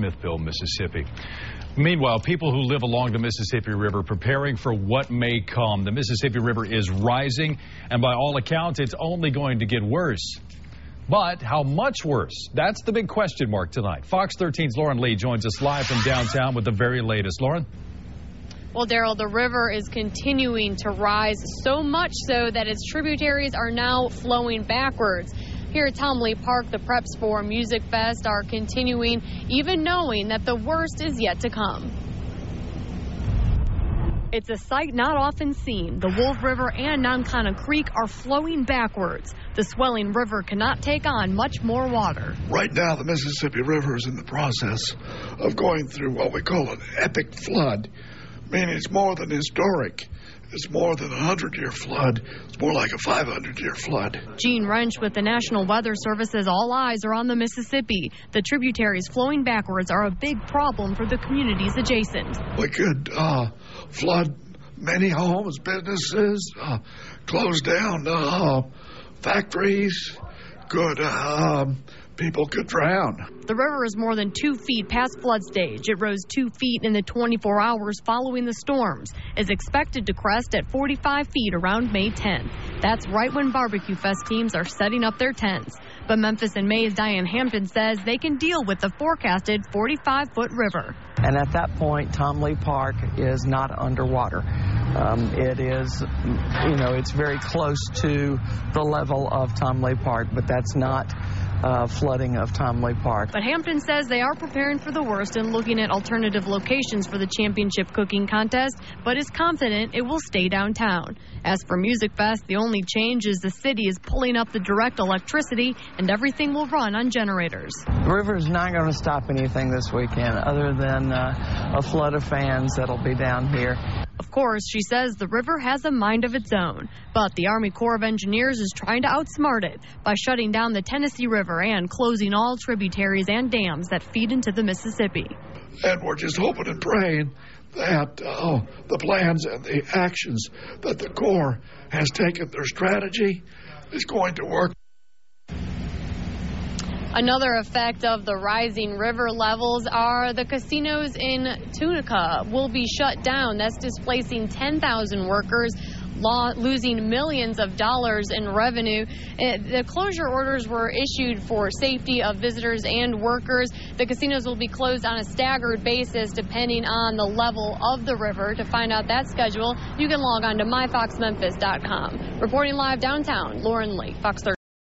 Smithville, Mississippi. Meanwhile, people who live along the Mississippi River preparing for what may come. The Mississippi River is rising, and by all accounts, it's only going to get worse. But how much worse? That's the big question mark tonight. Fox 13's Lauren Lee joins us live from downtown with the very latest. Lauren? Well, Daryl, the river is continuing to rise so much so that its tributaries are now flowing backwards. Here at Tom Lee Park, the preps for Music Fest are continuing, even knowing that the worst is yet to come. It's a sight not often seen. The Wolf River and Nonconnah Creek are flowing backwards. The swelling river cannot take on much more water. Right now, the Mississippi River is in the process of going through what we call an epic flood meaning it's more than historic. It's more than a 100 year flood. It's more like a 500 year flood. Gene Wrench with the National Weather Service says all eyes are on the Mississippi. The tributaries flowing backwards are a big problem for the communities adjacent. We could uh, flood many homes, businesses, uh, close down uh, factories, could um, people could drown. The river is more than two feet past flood stage. It rose two feet in the 24 hours following the storms. Is expected to crest at 45 feet around May 10th. That's right when Barbecue Fest teams are setting up their tents. But Memphis in May's Diane Hampton says they can deal with the forecasted 45 foot river. And at that point, Tom Lee Park is not underwater. Um, it is, you know, it's very close to the level of Tom Lee Park, but that's not uh, flooding of Tom Lee Park. But Hampton says they are preparing for the worst and looking at alternative locations for the championship cooking contest, but is confident it will stay downtown. As for Music Fest, the only change is the city is pulling up the direct electricity and everything will run on generators. The river is not going to stop anything this weekend other than uh, a flood of fans that'll be down here. Of course, she says the river has a mind of its own, but the Army Corps of Engineers is trying to outsmart it by shutting down the Tennessee River and closing all tributaries and dams that feed into the Mississippi. And we're just hoping and praying that uh, the plans and the actions that the Corps has taken, their strategy, is going to work. Another effect of the rising river levels are the casinos in Tunica will be shut down. That's displacing 10,000 workers. losing millions of dollars in revenue. Uh, the closure orders were issued for safety of visitors and workers. The casinos will be closed on a staggered basis depending on the level of the river. To find out that schedule, you can log on to myfoxmemphis.com. Reporting live downtown, Lauren Lee, Fox 13.